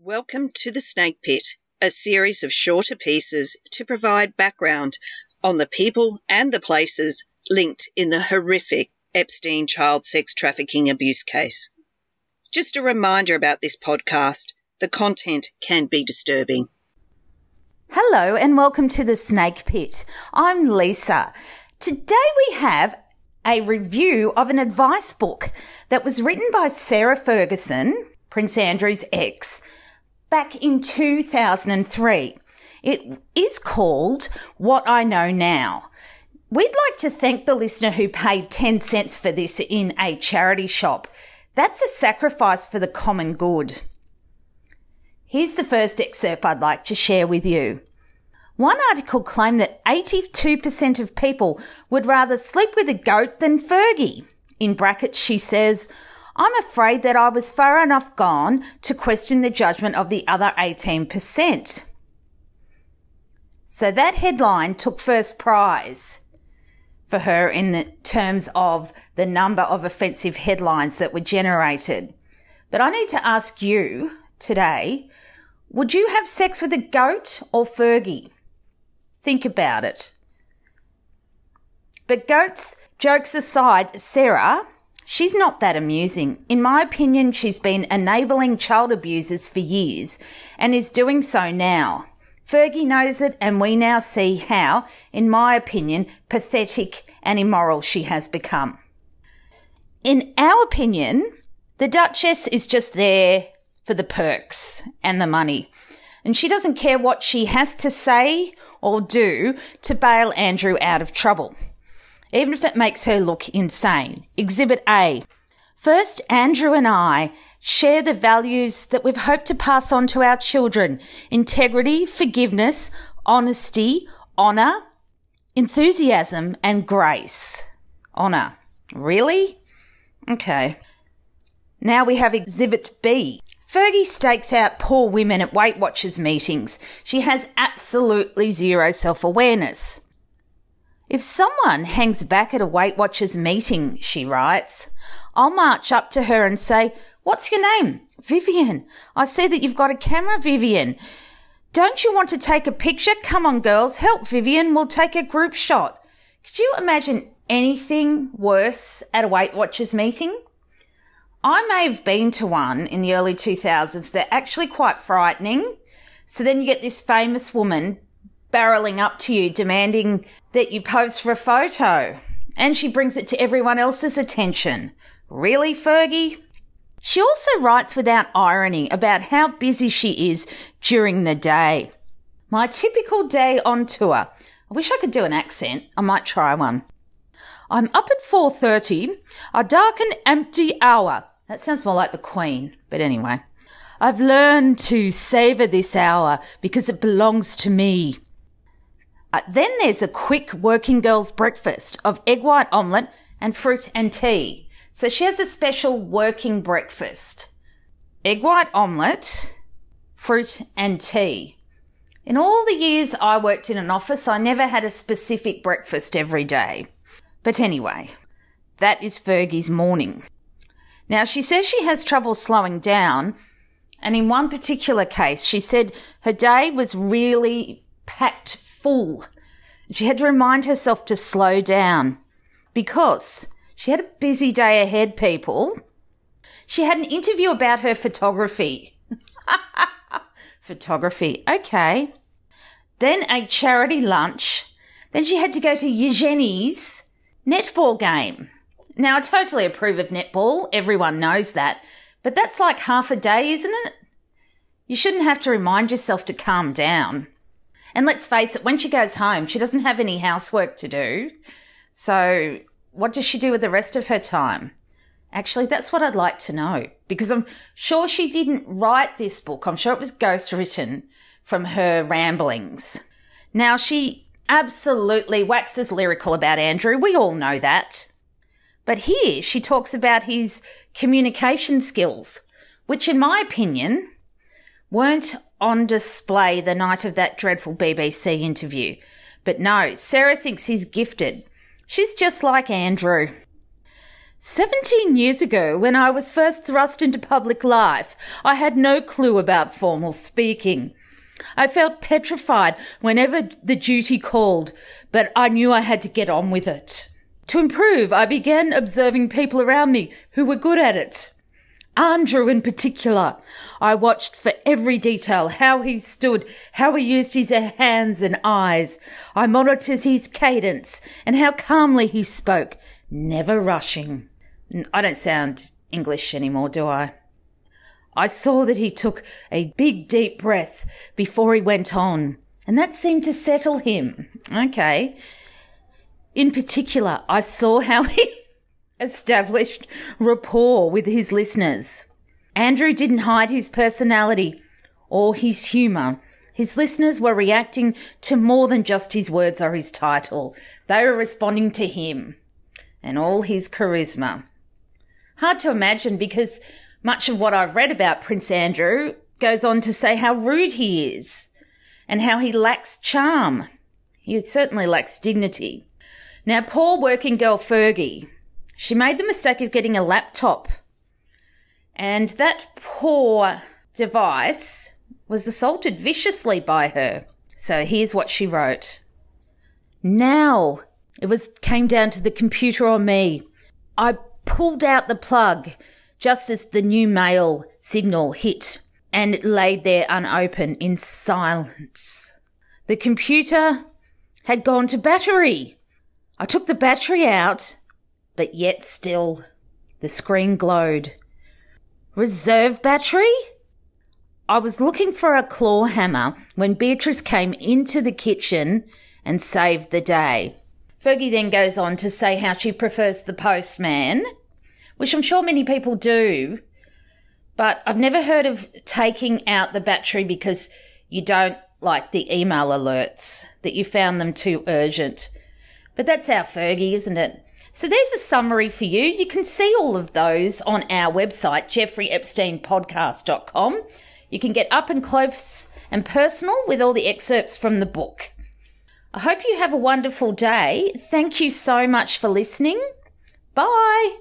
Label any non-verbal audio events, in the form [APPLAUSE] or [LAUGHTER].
Welcome to The Snake Pit, a series of shorter pieces to provide background on the people and the places linked in the horrific Epstein child sex trafficking abuse case. Just a reminder about this podcast the content can be disturbing. Hello and welcome to The Snake Pit. I'm Lisa. Today we have a review of an advice book that was written by Sarah Ferguson, Prince Andrew's ex, back in 2003. It is called What I Know Now. We'd like to thank the listener who paid 10 cents for this in a charity shop. That's a sacrifice for the common good. Here's the first excerpt I'd like to share with you. One article claimed that 82% of people would rather sleep with a goat than Fergie. In brackets, she says, I'm afraid that I was far enough gone to question the judgment of the other 18%. So that headline took first prize for her in the terms of the number of offensive headlines that were generated. But I need to ask you today, would you have sex with a goat or Fergie? Think about it. But goats, jokes aside, Sarah, she's not that amusing. In my opinion, she's been enabling child abusers for years and is doing so now. Fergie knows it and we now see how, in my opinion, pathetic and immoral she has become. In our opinion, the Duchess is just there for the perks and the money. And she doesn't care what she has to say or do to bail Andrew out of trouble, even if it makes her look insane. Exhibit A. First, Andrew and I share the values that we've hoped to pass on to our children integrity, forgiveness, honesty, honour, enthusiasm, and grace. Honour. Really? Okay. Now we have Exhibit B. Fergie stakes out poor women at Weight Watchers meetings. She has absolutely zero self awareness. If someone hangs back at a Weight Watchers meeting, she writes, I'll march up to her and say, What's your name? Vivian. I see that you've got a camera, Vivian. Don't you want to take a picture? Come on, girls, help Vivian. We'll take a group shot. Could you imagine anything worse at a Weight Watchers meeting? I may have been to one in the early 2000s. They're actually quite frightening. So then you get this famous woman barreling up to you demanding that you pose for a photo. And she brings it to everyone else's attention. Really, Fergie? She also writes without irony about how busy she is during the day. My typical day on tour. I wish I could do an accent. I might try one. I'm up at 4.30, a dark and empty hour. That sounds more like the Queen, but anyway. I've learned to savour this hour because it belongs to me. Uh, then there's a quick working girl's breakfast of egg white omelette and fruit and tea. So she has a special working breakfast. Egg white omelette, fruit and tea. In all the years I worked in an office, I never had a specific breakfast every day. But anyway, that is Fergie's morning. Now, she says she has trouble slowing down. And in one particular case, she said her day was really packed full. She had to remind herself to slow down because she had a busy day ahead, people. She had an interview about her photography. [LAUGHS] photography, okay. Then a charity lunch. Then she had to go to Eugenie's netball game. Now, I totally approve of netball. Everyone knows that. But that's like half a day, isn't it? You shouldn't have to remind yourself to calm down. And let's face it, when she goes home, she doesn't have any housework to do. So, what does she do with the rest of her time? Actually, that's what I'd like to know because I'm sure she didn't write this book. I'm sure it was ghostwritten from her ramblings. Now, she absolutely waxes lyrical about Andrew. We all know that. But here she talks about his communication skills, which in my opinion weren't on display the night of that dreadful BBC interview. But no, Sarah thinks he's gifted. She's just like Andrew. Seventeen years ago, when I was first thrust into public life, I had no clue about formal speaking. I felt petrified whenever the duty called, but I knew I had to get on with it. To improve, I began observing people around me who were good at it. Andrew in particular. I watched for every detail, how he stood, how he used his hands and eyes. I monitored his cadence and how calmly he spoke, never rushing. I don't sound English anymore, do I? I saw that he took a big deep breath before he went on, and that seemed to settle him. Okay. In particular, I saw how [LAUGHS] he established rapport with his listeners. Andrew didn't hide his personality or his humour. His listeners were reacting to more than just his words or his title. They were responding to him and all his charisma. Hard to imagine because much of what I've read about Prince Andrew goes on to say how rude he is and how he lacks charm. He certainly lacks dignity. Now, poor working girl Fergie, she made the mistake of getting a laptop. And that poor device was assaulted viciously by her. So here's what she wrote. Now it was came down to the computer or me. I pulled out the plug just as the new mail signal hit and it lay there unopened in silence. The computer had gone to battery. I took the battery out, but yet still the screen glowed. Reserve battery? I was looking for a claw hammer when Beatrice came into the kitchen and saved the day. Fergie then goes on to say how she prefers the postman, which I'm sure many people do, but I've never heard of taking out the battery because you don't like the email alerts, that you found them too urgent. But that's our Fergie, isn't it? So there's a summary for you. You can see all of those on our website, jeffreyepsteinpodcast.com. You can get up and close and personal with all the excerpts from the book. I hope you have a wonderful day. Thank you so much for listening. Bye.